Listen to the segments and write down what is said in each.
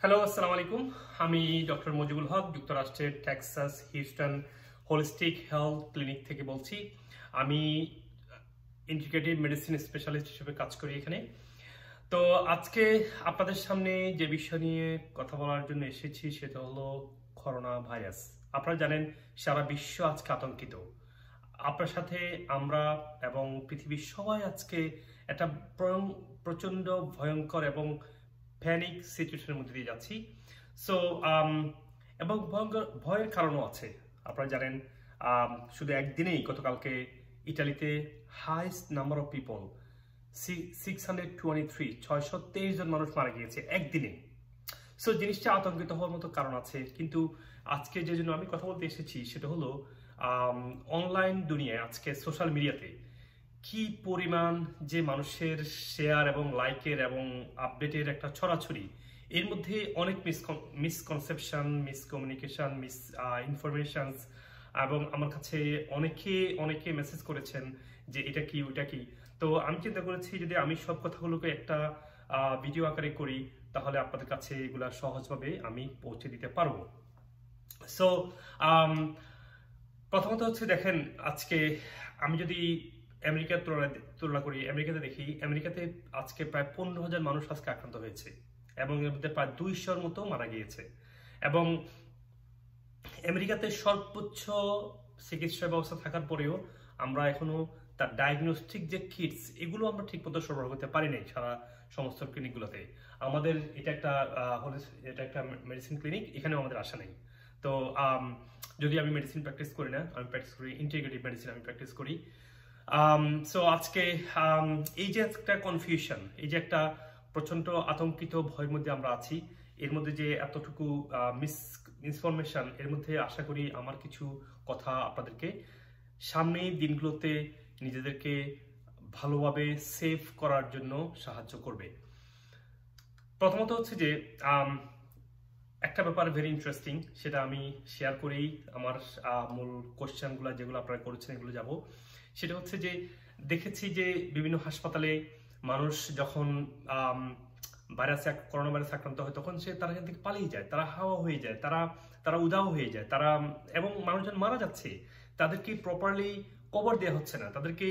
Hello আসসালামু আলাইকুম আমি ডক্টর মজিবুল হক, যুক্তরাষ্ট্রের Texas Houston holistic health clinic থেকে বলছি। আমি ইন্টিগ্রেটিভ মেডিসিন স্পেশালিস্ট হিসেবে কাজ করি এখানে। তো আজকে আপনাদের সামনে যে বিষয় নিয়ে কথা বলার জন্য এসেছি সেটা হলো করোনা ভাইরাস। আপনারা জানেন, সারা বিশ্ব আজকে আতঙ্কিত। আপনার সাথে আমরা এবং পৃথিবীর সবাই আজকে একটা প্রচণ্ড ভয়ঙ্কর এবং প্যানিক সিচুয়েশনের মধ্যে দিয়ে যাচ্ছি। সো এবং ভয়ঙ্কর, ভয়ের কারণও আছে। আপনারা জানেন শুধু একদিনেই গতকালকে ইটালিতে highest number of people six hundred twenty three ছয়শো তেইশ জন মানুষ মারা গিয়েছে একদিনে। সো জিনিসটা আতঙ্কিত হওয়ার মতো কারণ আছে। কিন্তু আজকে যে জন্য আমি কথা বলতে এসেছি, সেটা হলো অনলাইন দুনিয়ায়, আজকে সোশ্যাল মিডিয়াতে কি পরিমাণ যে মানুষের শেয়ার এবং লাইকের এবং আপডেটের একটা ছড়াছড়ি, এর মধ্যে অনেক মিসকনসেপশন মিসকমিউনিকেশন মিস ইনফরমেশনস এবং আমার কাছে অনেকে অনেকে মেসেজ করেছেন যে এটা কি, ওইটা কি। তো আমি চিন্তা করেছি যদি আমি সব কথাগুলোকে একটা ভিডিও আকারে করি, তাহলে আপনাদের কাছে এগুলা সহজভাবে আমি পৌঁছে দিতে পারব। সো প্রথমত হচ্ছে দেখেন, আজকে আমি যদি আমেরিকার তুলনায় তুলনা করি, আমেরিকাতে দেখি, আমেরিকাতে আজকে প্রায় পনেরো হাজার মানুষ আজকে আক্রান্ত হয়েছে এবং এর মধ্যে প্রায় দুইশোর মতো মারা গিয়েছে। এবং আমেরিকাতে সর্বোচ্চ চিকিৎসা ব্যবস্থা থাকার পরেও আমরা এখনও তার ডায়াগনস্টিক যে কিটস এগুলো আমরা ঠিক মতো সরবরাহ করতে পারি নাই সারা সমস্ত ক্লিনিকগুলোতে আমাদের এটা একটা এটা একটা মেডিসিন ক্লিনিক এখানেও আমাদের আসা নেই। তো যদি আমি মেডিসিন প্র্যাকটিস করি না, আমি প্র্যাকটিস করি ইন্টিগ্রেটিভ মেডিসিন আমি প্র্যাকটিস করি সো আজকে এই যে একটা কনফিউশন এই যে একটা প্রচণ্ড আতঙ্কিত ভয়ের মধ্যে আমরা আছি, এর মধ্যে যে এতটুকু মিস ইনফরমেশন এর মধ্যে আশা করি আমার কিছু কথা আপনাদেরকে সামনের দিনগুলোতে নিজেদেরকে ভালোভাবে সেভ করার জন্য সাহায্য করবে। প্রথমত হচ্ছে যে একটা ব্যাপার ভেরি ইন্টারেস্টিং সেটা আমি শেয়ার করেই আমার মূল কোশ্চেনগুলো যেগুলো আপনারা করেছেন এগুলো যাব। সেটা হচ্ছে যে দেখেছি যে বিভিন্ন হাসপাতালে মানুষ যখন ভাইরাসে করোনা ভাইরাস আক্রান্ত হয়, তখন সে তারা এখান থেকে পালিয়ে যায়, তারা হাওয়া হয়ে যায়, তারা তারা উদাও হয়ে যায়, তারা, এবং মানুষজন মারা যাচ্ছে। তাদেরকে প্রপারলি কভার দেওয়া হচ্ছে না। তাদেরকে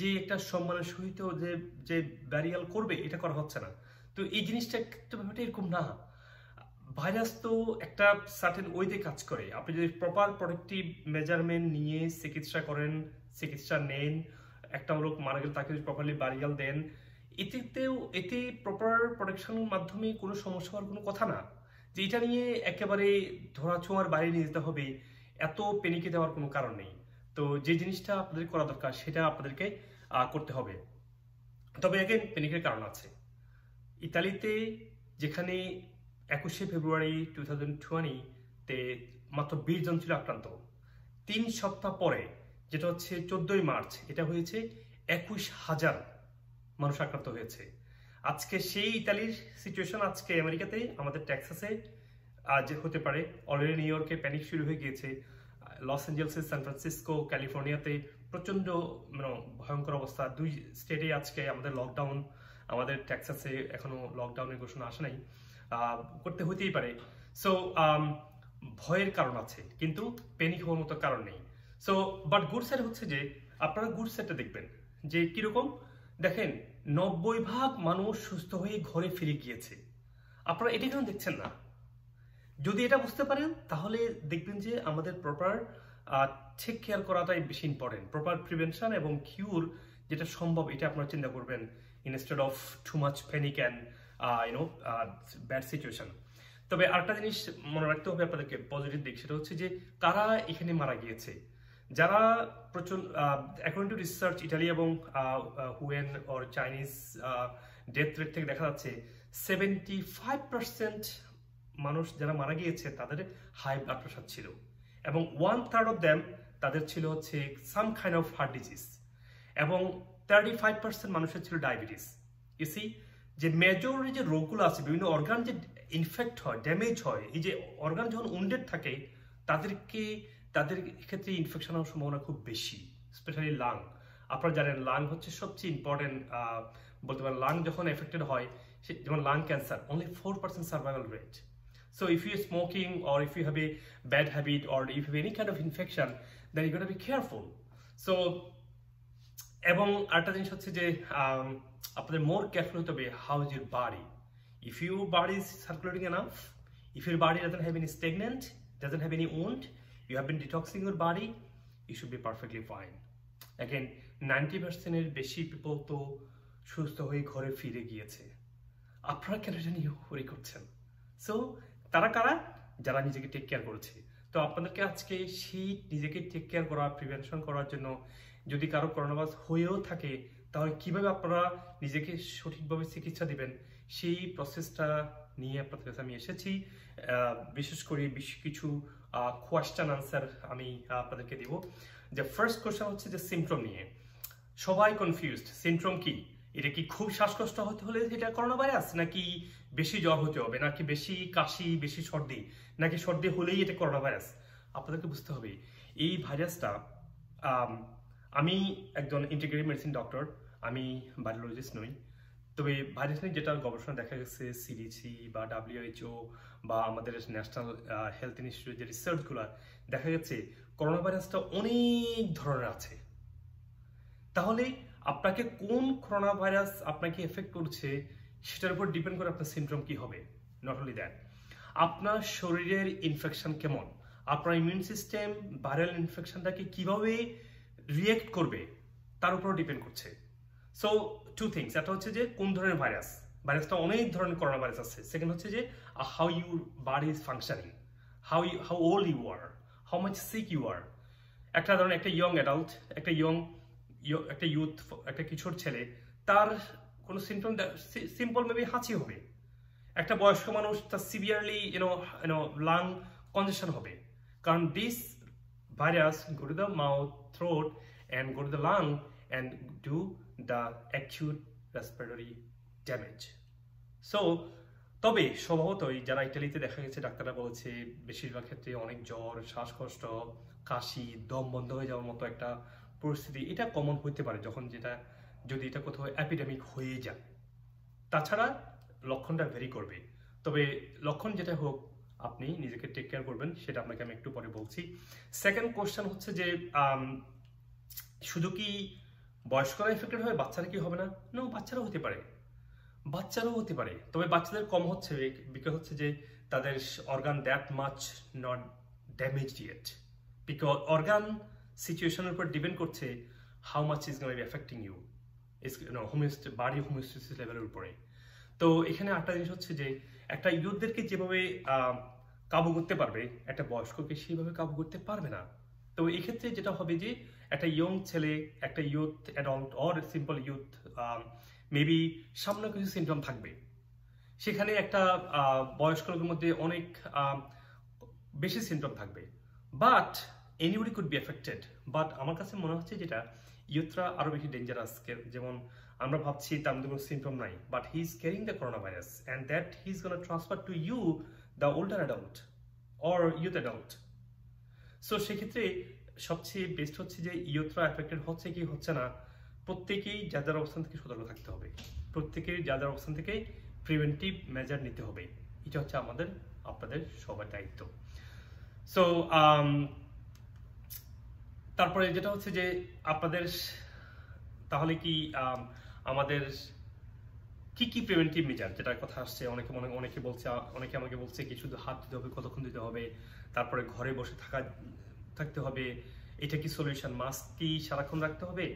যে একটা সম্মানের সহিত যে যে ব্যারিয়াল করবে, এটা করা হচ্ছে না। তো এই জিনিসটা তো ব্যাপারটা এরকম না। ভাইরাস তো একটা সার্টেন ওয়েতে কাজ করে। আপনি যদি প্রপার প্রোটেক্টিভ মেজারমেন্ট নিয়ে চিকিৎসা করেন চিকিৎসা নেন, একটা লোক মারা গেলে তাকে প্রপারলি বারিয়াল দেন এতেতেও এতে প্রপার প্রোটেকশনের মাধ্যমে কোনো সমস্যা হওয়ার কোনো কথা না। যে এটা নিয়ে একেবারে ধরা ছোঁয়ার বাইরে নিয়ে যেতে হবে, এত পেনিকে দেওয়ার কোনো কারণ নেই। তো যে জিনিসটা আপনাদের করা দরকার, সেটা আপনাদেরকে করতে হবে। তবে এগেন পেনিকের কারণ আছে। ইতালিতে যেখানে একুশে ফেব্রুয়ারি টু থাউজেন্ড টোয়েন্টিতে মাত্র বিশ জন ছিল আক্রান্ত, তিন সপ্তাহ পরে যেটা হচ্ছে চোদ্দই মার্চ, এটা হয়েছে একুশ হাজার মানুষ আক্রান্ত হয়েছে। আজকে সেই ইতালির সিচুয়েশন আজকে আমেরিকাতে, আমাদের টেক্সাসে, আজ হতে পারে অলরেডি নিউ ইয়র্কে প্যানিক শুরু হয়ে গিয়েছে। লস অ্যাঞ্জেলসে সান ফ্রান্সিসকো ক্যালিফোর্নিয়াতে প্রচণ্ড মানে ভয়ঙ্কর অবস্থা। দুই স্টেটে আজকে আমাদের লকডাউন আমাদের টেক্সাসে এখনও লকডাউনের ঘোষণা আসে নাই। করতে হতেই পারে। সো ভয়ের কারণ আছে, কিন্তু প্যানিক হওয়ার মতো কারণ নেই। সো বাট গুড সাইড হচ্ছে যে, আপনারা গুড সাইডটা দেখবেন, যে কীরকম? দেখেন, নব্বই ভাগ মানুষ সুস্থ হয়ে ঘরে ফিরে গিয়েছে। আপনারা এটা কেন দেখছেন না? যদি এটা বুঝতে পারেন, তাহলে দেখবেন যে আমাদের প্রপার টেক কেয়ার করাটাই বেশি ইম্পর্টেন্ট প্রপার প্রিভেনশন এবং কিউর যেটা সম্ভব, এটা আপনারা চিন্তা করবেন instead of too much panic and you know bad situation তবে আরেকটা জিনিস মনে রাখতে হবে আপনাদেরকে পজিটিভ দিক, সেটা হচ্ছে যে কারা এখানে মারা গিয়েছে। যারা প্রচুর অ্যাকর্ডিং টু রিসার্চ ইটালি এবং Wuhan or Chinese death rate থেকে দেখা যাচ্ছে সেভেন্টি ফাইভ পার্সেন্ট মানুষ যারা মারা গিয়েছে, তাদের হাই ব্লাড প্রেশার ছিল। এবং ওয়ান থার্ড অফ দ্যাম তাদের ছিল হচ্ছে some kind of heart disease এবং থার্টি ফাইভ পার্সেন্ট মানুষের ছিল ডায়াবেটিস ইসি যে মেজর যে রোগগুলো আছে, বিভিন্ন অর্গান যে ইনফেক্ট হয় ড্যামেজ হয়, এই যে অর্গান যখন উন্ডেড থাকে, তাদেরকে তাদের ক্ষেত্রে ইনফেকশন হওয়ার সম্ভাবনা খুব বেশি স্পেশালি লাং আপনারা জানেন লাং হচ্ছে সবচেয়ে ইম্পর্টেন্ট বলতে পারেন লাং যখন এফেক্টেড হয় যেমন lung cancer only four percent survival rate so if you smoking or if you have a bad habit or if any kind of infection then you be careful so এবং আরেকটা জিনিস হচ্ছে যে আপনাদের মোর careful হতে হবে how is your body if you body circulating enough if your body doesn't have any stagnant doesn't have any wound you have been detoxing your body, you should be perfectly fine. Again ninety পার্সেন্টের বেশি people তো সুস্থ হয়ে ঘরে ফিরে গিয়েছে। আপনারা কেন জানি হরি করছেন? সো তারা কারা? যারা নিজেকে টেক কেয়ার করেছে। তো আপনাদেরকে আজকে সেই নিজেকে টেক কেয়ার করা প্রিভেনশন করার জন্য যদি কারও করোনাভাইরাস হয়েও থাকে, তাহলে কীভাবে আপনারা নিজেকে সঠিকভাবে চিকিৎসা দিবেন? সেই প্রসেসটা নিয়ে আপনাদের কাছে আমি এসেছি। বিশেষ করে বেশ কিছু কোয়েশ্চেন আনসার আমি আপনাদেরকে দিব। যে ফার্স্ট কোয়েশ্চেন হচ্ছে যে সিমট্রম নিয়ে। সবাই কনফিউজড সিমট্রম কি? এটা কি খুব শ্বাসকষ্ট হতে হলে এটা করোনা ভাইরাস নাকি বেশি জ্বর হতে হবে? নাকি বেশি কাশি, বেশি সর্দি? নাকি সর্দি হলেই এটা করোনা ভাইরাস আপনাদেরকে বুঝতে হবে, এই ভাইরাসটা আমি একজন ইন্টিগ্রেটিভ মেডিসিন ডক্টর আমি বায়োলজিস্ট নই। তবে ভাইরাস নিয়ে যেটা গবেষণা দেখা গেছে সিডিসি বা ডাব্লিউএইচও বা আমাদের ন্যাশনাল হেলথ ইনস্টিটিউট যে রিসার্চগুলো দেখা গেছে করোনা ভাইরাসটা অনেক ধরনের আছে। তাহলে আপনাকে কোন করোনা ভাইরাস আপনাকে এফেক্ট করছে, সেটার উপর ডিপেন্ড করে আপনার সিমটম কি হবে? নট অনলি দ্যাট আপনার শরীরের ইনফেকশন কেমন? আপনার ইমিউন সিস্টেম ভাইরাল ইনফেকশনটাকে কীভাবে রিয়েক্ট করবে? তার উপর ডিপেন্ড করছে। সো টু থিংস একটা হচ্ছে যে কোন ধরনের ভাইরাস ভাইরাসটা অনেক ধরনের করোনা ভাইরাস আছে। সেকেন্ড হচ্ছে যে how you body is functioning how you how old you are how much sick you are একটা ধরেন একটা ইয়ং অ্যাডাল্ট একটা ইয়ং একটা ইউথ একটা কিশোর ছেলে, তার কোনো সিমটম সিম্পল মেবি হাঁচি হবে। একটা বয়স্ক মানুষ, তার severely you know you know lung congestion হবে। কারণ this virus go to the mouth throat and go to the lung and do the acute respiratory damage so তবে স্বভাবতই যারা ইটালিতে দেখা গেছে, ডাক্তাররা বলছে বেশিরভাগ ক্ষেত্রে অনেক জ্বর, শ্বাসকষ্ট, কাশি, দম বন্ধ হয়ে যাওয়ার মতো একটা পরিস্থিতি। এটা কমন হইতে পারে যখন যেটা, যদি এটা কোথাও অ্যাপিডেমিক হয়ে যায়। তাছাড়া লক্ষণটা ভেরি করবে। তবে লক্ষণ যেটা হোক, আপনি নিজেকে টেক কেয়ার করবেন, সেটা আপনাকে আমি একটু পরে বলছি। সেকেন্ড কোশ্চেন হচ্ছে যে শুধু কি বয়স্করা এফেক্টেড হবে বাচ্চারা কি হবে না? না বাচ্চারাও হতে পারে। বাচ্চারাও হতে পারে। তবে বাচ্চাদের কম হচ্ছে বিকজ হচ্ছে যে তাদের organ that much not damage yet because organ সিচুয়েশনের উপর ডিপেন্ড করছে how much is gonna affecting you হোমিওস্টে body homeostasis লেভেলের উপরে। তো এখানে একটা জিনিস হচ্ছে যে একটা ইউথদেরকে যেভাবে কাবু করতে পারবে, একটা বয়স্ককে সেইভাবে কাবু করতে পারবে না। তো এক্ষেত্রে যেটা হবে যে একটা ইয়ং ছেলে, একটা youth adult or simple youth maybe সামনে কিছু সিমটম থাকবে। সেখানে একটা বয়স্ক লোকের মধ্যে অনেক বেশি সিমটম থাকবে। But anybody could be affected but আমার কাছে মনে হচ্ছে যেটা ইউথরা আরও বেশি ডেঞ্জারাস যেমন আমরা ভাবছি তার মধ্যে কোনো সিমটম নাই। But he is carrying the corona virus and that he is gonna transfer to you the older adult or youth adult so সেক্ষেত্রে সবচেয়ে বেস্ট হচ্ছে যে ইউথরা এফেক্টেড হচ্ছে কি হচ্ছে না, প্রত্যেকেই যাদের অবস্থান থেকে সতর্ক থাকতে হবে। প্রত্যেকের যাদের অবস্থান থেকে প্রিভেন্টিভ মেজার নিতে হবে। এটা হচ্ছে আমাদের, আপনাদের সবার দায়িত্ব। সো তারপরে যেটা হচ্ছে যে আপনাদের, তাহলে কি আমাদের কি কি প্রিভেন্টিভ মেজার যেটার কথা আসছে, অনেকে মনে, অনেকে বলছে, অনেকে আমাকে বলছে কি শুধু হাত দিতে হবে, কতক্ষণ দিতে হবে, তারপরে ঘরে বসে থাকা, থাকতে হবে, এটা কি সলিউশন মাস্ক কি সারাক্ষণ রাখতে হবে?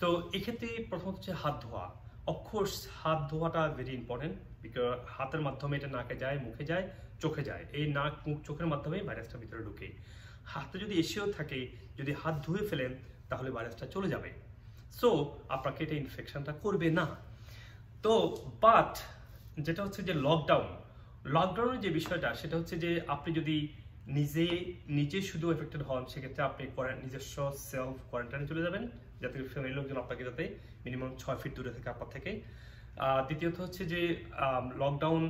তো এক্ষেত্রে প্রথমত হচ্ছে হাত ধোয়া। অফকোর্স হাত ধোয়াটা ভেরি ইম্পর্টেন্ট বিকজ হাতের মাধ্যমে এটা নাকে যায়, মুখে যায়, চোখে যায়। এই নাক, মুখ, চোখের মাধ্যমে ভাইরাসটা ভিতরে ঢুকে। হাতে যদি এসেও থাকে, যদি হাত ধুয়ে ফেলেন, তাহলে ভাইরাসটা চলে যাবে। সো আপনাকে এটা ইনফেকশনটা করবে না। তো বাট যেটা হচ্ছে যে লকডাউন লকডাউনের যে বিষয়টা, সেটা হচ্ছে যে আপনি যদি নিজে নিজে শুধু এফেক্টেড হন, সেক্ষেত্রে আপনি নিজস্ব সেলফ কোয়ারেন্টাইনে চলে যাবেন, যাতে ফ্যামিলির লোকজন আপনাকে যাতে মিনিমাম ছয় ফিট দূরে থাকে আপনার থেকে। দ্বিতীয়ত হচ্ছে যে লকডাউন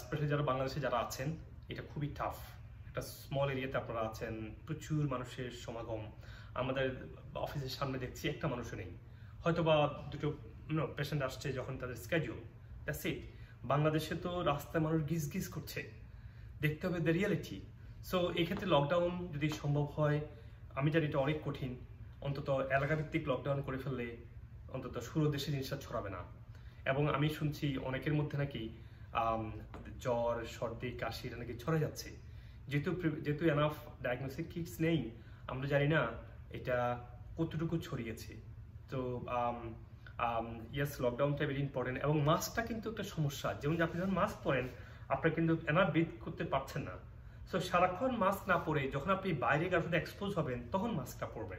স্পেশালি যারা বাংলাদেশে যারা আছেন, এটা খুবই টাফ একটা স্মল এরিয়াতে আপনারা আছেন, প্রচুর মানুষের সমাগম। আমাদের অফিসের সামনে দেখছি একটা মানুষও নেই। হয়তো বা দুটো পেশেন্ট আসছে যখন তাদের স্কেডিউল দ্যাটস ইট বাংলাদেশে তো রাস্তায় মানুষ গিজ গিজ করছে। দেখতে হবে দ্য রিয়ালিটি সো এক্ষেত্রে লকডাউন যদি সম্ভব হয়, আমি জানি এটা অনেক কঠিন। অন্তত এলাকাভিত্তিক লকডাউন করে ফেললে অন্তত সুরো দেশে জিনিসটা ছড়াবে না। এবং আমি শুনছি অনেকের মধ্যে নাকি জ্বর, সর্দি, কাশি এটা নাকি ছড়া যাচ্ছে। যেহেতু যেহেতু এনাফ ডায়াগনোসিক কিটস নেই, আমরা জানি না এটা কতটুকু ছড়িয়েছে। তো ইয়েস লকডাউনটা ভেরি ইম্পর্টেন্ট এবং মাস্কটা কিন্তু একটা সমস্যা। যেমন আপনি যখন মাস্ক পরেন, আপনি কিন্তু এনার ব্রিথ করতে পারছেন না। সো সারাক্ষণ মাস্ক না পরে যখন আপনি বাইরে কারোর এক্সপোজ হবেন, তখন মাস্কটা পরবেন।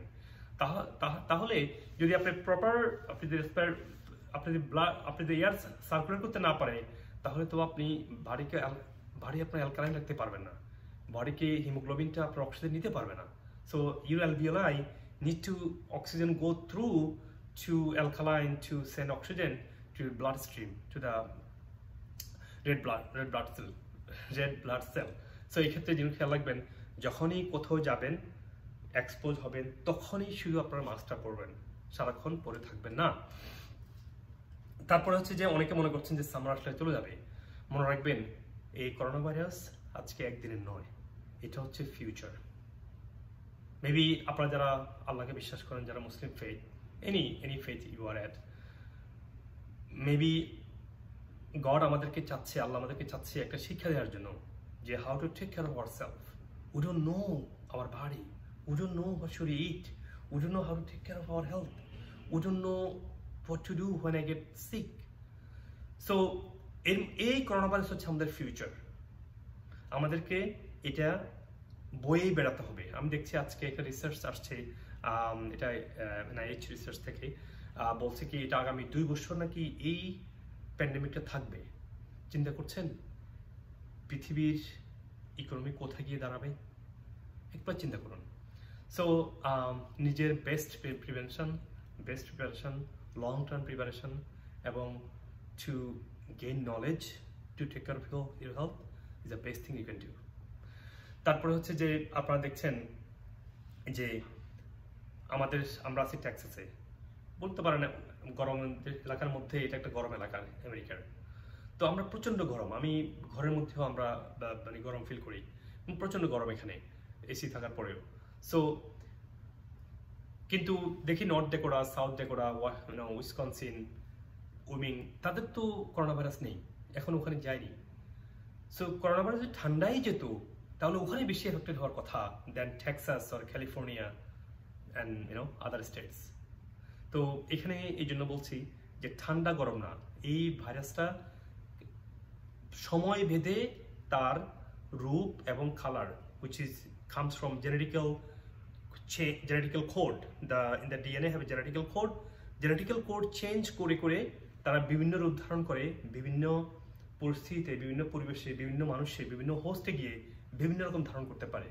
তাহ- তাহ- তাহলে যদি আপনি প্রপার আপনি যদি আপনি যদি ব্লাড আপনি যদি এয়ার সার্কুলেট করতে না পারে তাহলে তো আপনি বাড়িকে বাড়ি আপনার অ্যালকালাইন রাখতে পারবেন না। বডিকে হিমোগ্লোবিনটা আপনার অক্সিজেন নিতে পারবে না। So your alveoli need to oxygen go through to alkaline to send oxygen to bloodstream to red blood red blood cell red blood cell so এই ক্ষেত্রে যিনি খেয়াল রাখবেন, যখনই কোথাও যাবেন এক্সপোজ হবেন, তখনই শুধু আপনার মাস্কটা পরবেন। সারাক্ষণ পরে থাকবেন না। তারপরে হচ্ছে যে, অনেকে মনে করছেন যে সামার আসলে চলে যাবে। মনে রাখবেন, এই করোনা ভাইরাস আজকে একদিনের নয়। এটা হচ্ছে ফিউচার মেবি আপনারা যারা আল্লাহকে বিশ্বাস করেন, যারা Muslim faith any any faith you are at maybe God আমাদেরকে চাচ্ছে, আল্লাহ আমাদেরকে চাচ্ছে একটা শিক্ষা দেওয়ার জন্য যে how to take care of our self we don't know our body we don't know what should eat we don't know how to take care of our health we don't know what to do when I get sick so uh, এই corona virus হচ্ছে আমাদের future আমাদেরকে এটা বইয়েই বেড়াতে হবে। আমি দেখছি আজকে একটা রিসার্চ আসছে এটা এনআইএইচ রিসার্চ থেকে বলছে কি এটা আগামী দুই বছর নাকি এই প্যান্ডেমিকটা থাকবে। চিন্তা করছেন? পৃথিবীর ইকোনমি কোথায় গিয়ে দাঁড়াবে? একবার চিন্তা করুন। সো নিজের best prevention best preparation long term preparation এবং to gain knowledge to take care of your health is the best thing you can do তারপরে হচ্ছে যে আপনারা দেখছেন যে আমাদের, আমরা আছি টেক্সাসে। বলতে পারেন, গরম এলাকার মধ্যে এটা একটা গরম এলাকা আমেরিকার। তো আমরা প্রচণ্ড গরম। আমি ঘরের মধ্যেও আমরা মানে গরম ফিল করি। প্রচণ্ড গরম এখানে এসি থাকার পরেও। সো কিন্তু দেখি North Dakota South Dakota Wisconsin Wyoming তাদের তো করোনা ভাইরাস নেই। এখন ওখানে যায়নি। সো করোনা ভাইরাস যদি ঠান্ডাই যেত, তাহলে ওখানে বেশি এফেক্টেড হওয়ার কথা than Texas or California and you know other states তো এখানে এই জন্য বলছি যে ঠান্ডা গরম না। এই ভাইরাসটা সময় ভেদে তার রূপ এবং colour which is, comes from genetical code. The, in the DNA have a genetical code genetical code change করে করে তারা বিভিন্ন রূপ ধারণ করে, বিভিন্ন পরিস্থিতিতে, বিভিন্ন পরিবেশে, বিভিন্ন মানুষে, বিভিন্ন হোস্টে গিয়ে বিভিন্ন রকম ধারণ করতে পারে।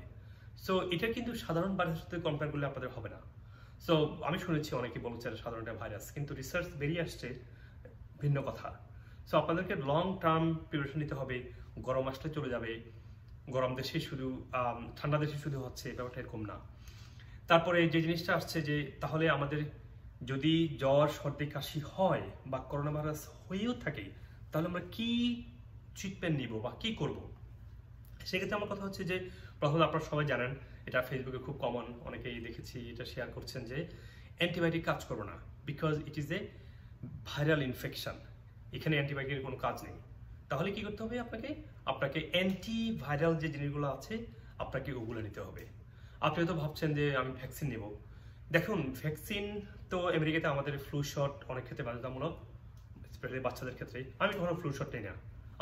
সো এটা কিন্তু সাধারণ ভাইরাসের সাথে কম্পেয়ার করলে আপনাদের হবে না। সো আমি শুনেছি অনেকে বলছে এটা সাধারণ একটা ভাইরাস, কিন্তু রিসার্চ বেরিয়ে আসছে ভিন্ন কথা। সো আপনাদেরকে লং টার্ম প্রিপারেশন নিতে হবে, গরম আসলে চলে যাবে, গরম দেশে শুধু ঠান্ডা দেশে শুধু হচ্ছে ব্যাপারটা এরকম না। তারপরে যে জিনিসটা আসছে যে, তাহলে আমাদের যদি জ্বর, সর্দি, কাশি হয় বা করোনা ভাইরাস হয়েও থাকে, তাহলে আমরা কি ট্রিটমেন্ট নিব বা কি করব? সেক্ষেত্রে আমার কথা হচ্ছে যে প্রথমত আপনারা সবাই জানেন, এটা ফেসবুকে খুব কমন অনেকেই দেখেছি এটা শেয়ার করছেন যে অ্যান্টিবায়োটিক কাজ করবে না because it is a viral infection এখানে অ্যান্টিবায়োটিকের কোনো কাজ নেই। তাহলে কি করতে হবে আপনাকে? আপনাকে অ্যান্টি ভাইরাল যে জিনিসগুলো আছে, আপনাকে ওগুলো নিতে হবে। আপনি হয়তো ভাবছেন যে আমি ভ্যাকসিন নেব। দেখুন ভ্যাকসিন তো আমেরিকাতে আমাদের ফ্লু শট অনেক ক্ষেত্রে বাধ্যতামূলক স্পেশালি বাচ্চাদের ক্ষেত্রে। আমি কখনো ফ্লু শট নেই না।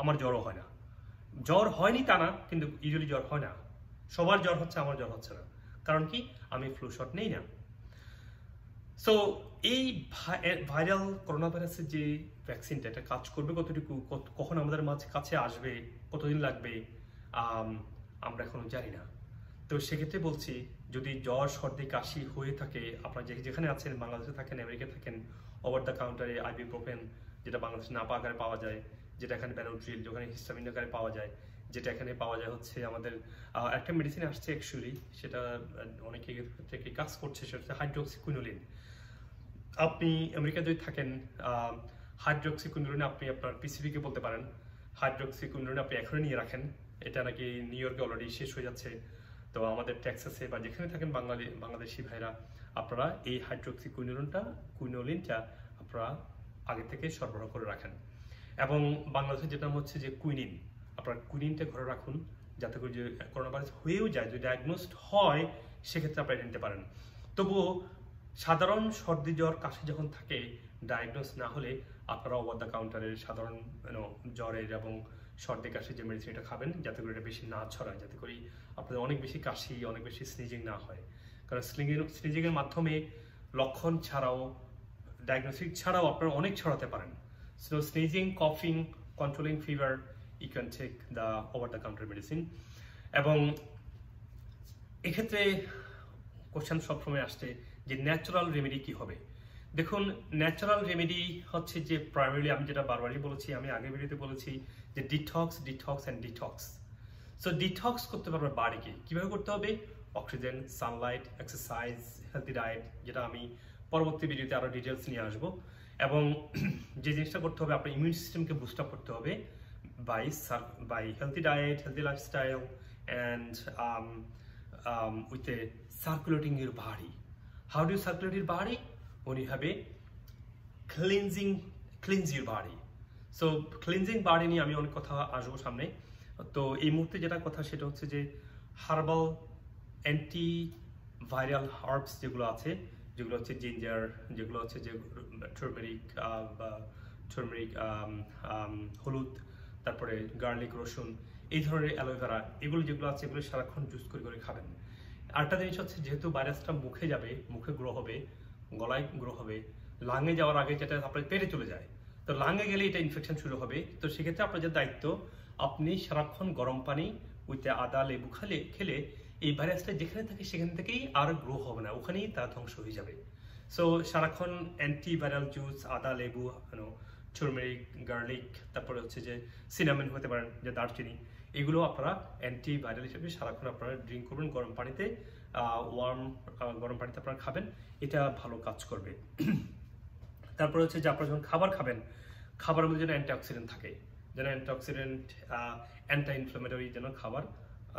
আমার জ্বরও হয় না। জ্বর হয়নি তা না, কিন্তু ইউজুয়ালি জ্বর হয় না। সবার জ্বর হচ্ছে, আমার জ্বর হচ্ছে না। কারণ কি? আমি ফ্লু শট নেই না। সো এই ভাইরাল করোনা ভাইরাসের যে ভ্যাকসিনটা এটা কাজ করবে কতটুকু? কখন আমাদের মাঝে কাছে আসবে? কতদিন লাগবে? আমরা এখনও জানি না। তো সেক্ষেত্রে বলছি, যদি জ্বর, সর্দি, কাশি হয়ে থাকে, আপনারা যেখানে আছেন, বাংলাদেশে থাকেন আমেরিকা থাকেন ওভার দ্য কাউন্টারে আইবিপ্রোফেন যেটা বাংলাদেশে নাপা আকারে পাওয়া যায়, যেটা এখানে ব্যানোট্রিল যেখানে হিস্টামিন আকারে পাওয়া যায় যেটা এখানে পাওয়া যায় হচ্ছে আমাদের একটা মেডিসিন আসছে অ্যাকচুয়ালি সেটা অনেকে থেকে কাজ করছে, সেটা হচ্ছে হাইড্রোক্সিকুইনোলিন আপনি আমেরিকা যদি থাকেন হাইড্রোক্সিকুইনোলিন আপনি আপনার পিসিবিকে বলতে পারেন। হাইড্রোক্সিকুইনোলিন আপনি এখনই নিয়ে রাখেন। এটা নাকি নিউ ইয়র্কে অলরেডি শেষ হয়ে যাচ্ছে। তো আমাদের ট্যাক্সাসে বা যেখানে থাকেন বাঙালি, বাংলাদেশি ভাইরা, আপনারা এই হাইড্রোক্সিকুইনোলিনটা কুইনোলিনটা আপনারা আগে থেকে সরবরাহ করে রাখেন। এবং বাংলাদেশে যেটা হচ্ছে যে কুইনিন। আপনারা কুইনিনটা ঘরে রাখুন, যাতে করে যে করোনা ভাইরাস হয়েও যায়, যদি ডায়াগনোসড হয়, সেক্ষেত্রে আপনারা নিতে পারেন। তবুও সাধারণ সর্দি জ্বর, কাশি যখন থাকে ডায়াগনোস না হলে আপনারা ওভার দ্য কাউন্টারের সাধারণ জ্বরের এবং সর্দি, কাশি যে মেডিসিন এটা খাবেন, যাতে করে এটা বেশি না ছড়ায়, যাতে করে আপনাদের অনেক বেশি কাশি, অনেক বেশি স্নিজিং না হয়। কারণ স্নিজিং স্নিজিংয়ের মাধ্যমে লক্ষণ ছাড়াও ডায়াগনোসিস ছাড়াও আপনারা অনেক ছড়াতে পারেন। So sneezing কফিং controlling fever you can take the over the counter medicine এবং এক্ষেত্রে কোশ্চেন সবসময় আসছে যে ন্যাচারাল রেমেডি কি হবে? দেখুন ন্যাচারাল রেমেডি হচ্ছে যে প্রাইমারিলি আমি যেটা বারবারই বলেছি, আমি আগের ভিডিওতে বলেছি যে detox detox and detox so detox করতে পারবে বাড়িকে কীভাবে করতে হবে? Oxygen sunlight exercise healthy diet যেটা আমি পরবর্তী ভিডিওতে আরও ডিটেলস নিয়ে আসব। এবং যে জিনিসটা করতে হবে, আপনার ইমিউন সিস্টেমকে বুস্ট আপ করতে হবে। By by healthy diet healthy lifestyle and with a circulating your body. How do you circulate your body? When you have a cleansing, cleanse your body. So cleansing body নিয়ে আমি অনেক কথা আসব সামনে তো এই মুহূর্তে যেটা কথা সেটা হচ্ছে যে হার্বাল অ্যান্টি ভাইরাল হার্বস যেগুলো আছে যেগুলো হচ্ছে জিঞ্জার যেগুলো হচ্ছে যে টার্মেরিক বা টার্মেরিক হলুদ তারপরে গার্লিক রসুন, এই ধরনের অ্যালোভেরা এগুলো যেগুলো আছে, এগুলো সারাক্ষণ জুস করে করে খাবেন। আরেকটা জিনিস হচ্ছে, যেহেতু ভাইরাসটা মুখে যাবে, মুখে গ্রো হবে, গলায় গ্রো হবে লাঙে যাওয়ার আগে যেটা আপনার পেটে চলে যায়, তো লাঙে গেলে এটা ইনফেকশন শুরু হবে, তো সেক্ষেত্রে আপনার যে দায়িত্ব, আপনি সারাক্ষণ গরম পানি উইতে আদা, লেবু খালে, খেলে এই ভাইরাসটা যেখানে থাকে, সেখান থেকেই আর গ্রো হবে না, ওখানেই তা ধ্বংস হয়ে যাবে। সো সারাক্ষণ অ্যান্টিভাইরাল জুস আদা, লেবু টার্মেরিক গার্লিক তারপরে হচ্ছে যে সিনামেন হতে পারেন যে দারচিনি, এগুলো আপনারা অ্যান্টিভাইরাল হিসেবে সারাক্ষণ আপনারা ড্রিঙ্ক করবেন। গরম পানিতে ওয়ার্ম গরম পানিতে আপনারা খাবেন। এটা ভালো কাজ করবে। তারপরে হচ্ছে যে আপনারা যখন খাবার খাবেন, খাবারের মধ্যে যেন অ্যান্টিঅক্সিডেন্ট থাকে, যেন অ্যান্টিঅক্সিডেন্ট অ্যান্টি ইনফ্লামেটরি যেন খাবার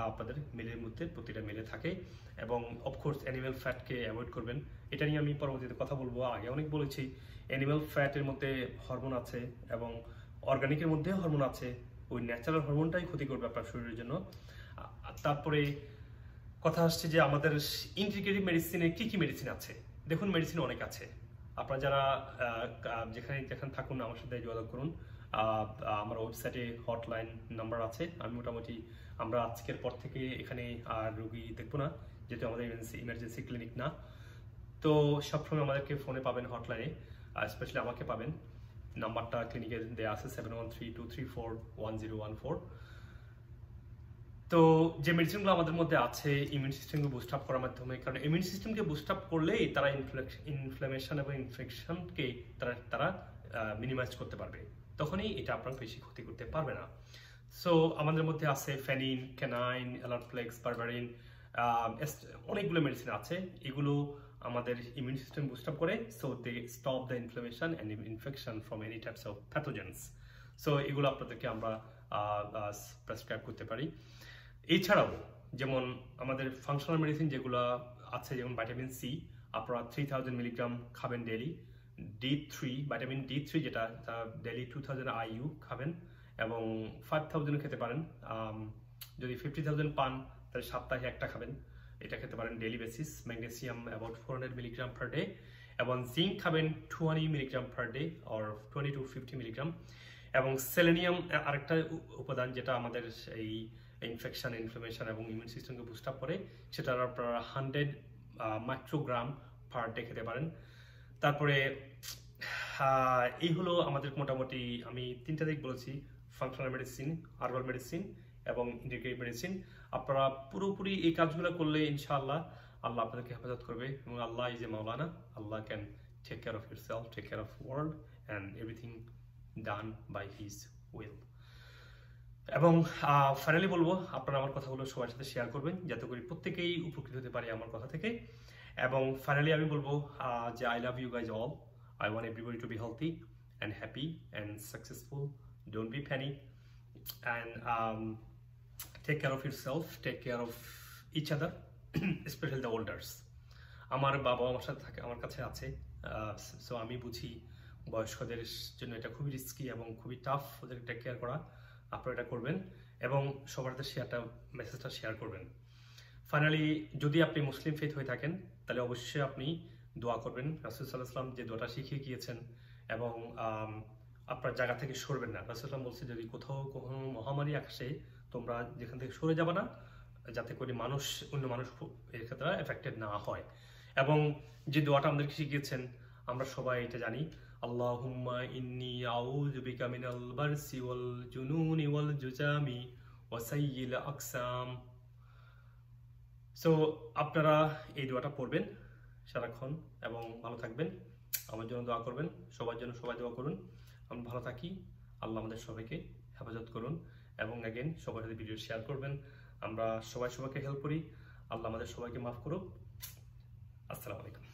আপনাদের মিলের মধ্যে প্রতিটা মিলে থাকে এবং অফকোর্স অ্যানিমেল ফ্যাটকে অ্যাভয়েড করবেন। এটা নিয়ে আমি পরবর্তীতে কথা বলব। আগে অনেক বলেছি অ্যানিমেল ফ্যাটের মধ্যে হরমোন আছে এবং অর্গানিকের মধ্যে হরমোন আছে। ওই ন্যাচারাল হরমোনটাই ক্ষতি করবে আপনার শরীরের জন্য। তারপরে কথা আসছে যে আমাদের ইন্টিগ্রেটিভ মেডিসিনে কি কি মেডিসিন আছে? দেখুন মেডিসিন অনেক আছে। আপনারা যারা যেখানে যেখানে থাকুন, আমার সাথে যোগাযোগ করুন। আমার ওয়েবসাইটে হটলাইন নাম্বার আছে। আমি মোটামুটি আমরা আজকের পর থেকে এখানে আর রুগী দেখব না, যেহেতু আমাদের ইমার্জেন্সি ক্লিনিক না। তো সবসময় আমাদেরকে ফোনে পাবেন হটলাইনে স্পেশালি আমাকে পাবেন। নাম্বারটা ক্লিনিকে দেওয়া আছে seven one three two three four one zero one four তো যে মেডিসিনগুলো আমাদের মধ্যে আছে ইমিউন সিস্টেমকে বুস্ট আপ করার মাধ্যমে, কারণ ইমিউন সিস্টেমকে বুস্ট আপ করলেই তারা ইনফ্লামেশন এবং ইনফেকশনকে তারা তারা মিনিমাইজ করতে পারবে। তখনই এটা আপনার বেশি ক্ষতি করতে পারবে না। সো আমাদের মধ্যে আছে ফেনিন ক্যানাইন অ্যালারফ্লেক্স বারবারিন অনেকগুলো মেডিসিন আছে। এগুলো আমাদের ইমিউন সিস্টেম বুস্ট আপ করে so they stop the inflammation and infection from any types of pathogens so এগুলো আপনাদেরকে আমরা প্রেসক্রাইব করতে পারি। এছাড়াও, যেমন আমাদের ফাংশনাল মেডিসিন যেগুলো আছে, যেমন ভাইটামিন সি আপনারা থ্রি থাউজেন্ড মিলিগ্রাম খাবেন daily D three vitamin D three যেটা ডেলি টু থাউজেন্ড আইইউ খাবেন। এবং ফাইভ থাউজেন্ড খেতে পারেন। যদি ফিফটি থাউজেন্ড পান, তাহলে সপ্তাহে একটা খাবেন। এটা খেতে পারেন daily basis magnesium about four hundred milligram per day এবং জিঙ্ক খাবেন twenty milligram per day or twenty to fifty milligram এবং সেলেনিয়াম আরেকটা উপাদান যেটা আমাদের এই ইনফেকশন ইনফ্লামেশন এবং ইমিউন সিস্টেমকে বুস্ট আপ করে সেটা আপনারা হান্ড্রেড মাইক্রোগ্রাম পার ডে খেতে পারেন। তারপরে এই হলো আমাদের মোটামুটি, আমি তিনটা দিক বলেছি। ফাংশনাল মেডিসিন আরবাল মেডিসিন এবং ইন্টিগ্রেটিভ মেডিসিন আপনারা পুরোপুরি এই কাজগুলো করলে ইনশাআল্লাহ আল্লাহ আপনাদেরকে হেফাজত করবে এবং আল্লাহ is a Maulana, Allah can take care of your self take care of world and everything done by his will এবং ফাইনালি বলব, আপনারা আমার কথাগুলো সবার সাথে শেয়ার করবেন যাতে করে প্রত্যেকেই উপকৃত হতে পারে আমার কথা থেকে। এবং ফাইনালি আমি বলব যে I love you guys all I want everybody to be healthy and happy and successful don't be panic and um, take care of yourself take care of each other especially the elders. আমার বাবা আমার সাথে থাকে আমার কাছে আছে so আমি বুঝি বয়স্কদের জন্য এটা খুবই রিস্কি এবং খুবই টাফ ওদের টেক কেয়ার করা। আপনারা এটা করবেন এবং সবার শেয়ারটা মেসেজটা শেয়ার করবেন। ফাইনালি যদি আপনি মুসলিম ফেথ হয়ে থাকেন তাহলে অবশ্যই আপনি দোয়া করবেন। রাসুল সাল্লাহাম যে দোয়াটা শিখিয়ে গিয়েছেন এবং আপনার জায়গা থেকে সরবেন না। রাসুলাম বলছে যদি কোথাও কোনো মহামারী আসে, তোমরা যেখান থেকে সরে যাবে না, যাতে করে মানুষ, অন্য মানুষ এর ক্ষেত্রে এফেক্টেড না হয়। এবং যে দোয়াটা আমাদেরকে শিখিয়েছেন, আমরা সবাই এটা জানি, আল্লাহুম্মা ইন্নি আউযু বিকা বারসি ওয়াল জুনুনি ওয়াল জুজামি ওয়া আকসাম। সো আপনারা এই দোয়াটা পড়বেন সারাক্ষণ এবং ভালো থাকবেন। আমার জন্য দোয়া করবেন, সবার জন্য সবাই দোয়া করুন। আমরা ভালো থাকি। আল্লাহ আমাদের সবাইকে হেফাজত করুন এবং অ্যাগেন সবার সাথে ভিডিও শেয়ার করবেন। আমরা সবাই সবাইকে হেল্প করি। আল্লাহ আমাদের সবাইকে মাফ করুক। আসসালামু আলাইকুম।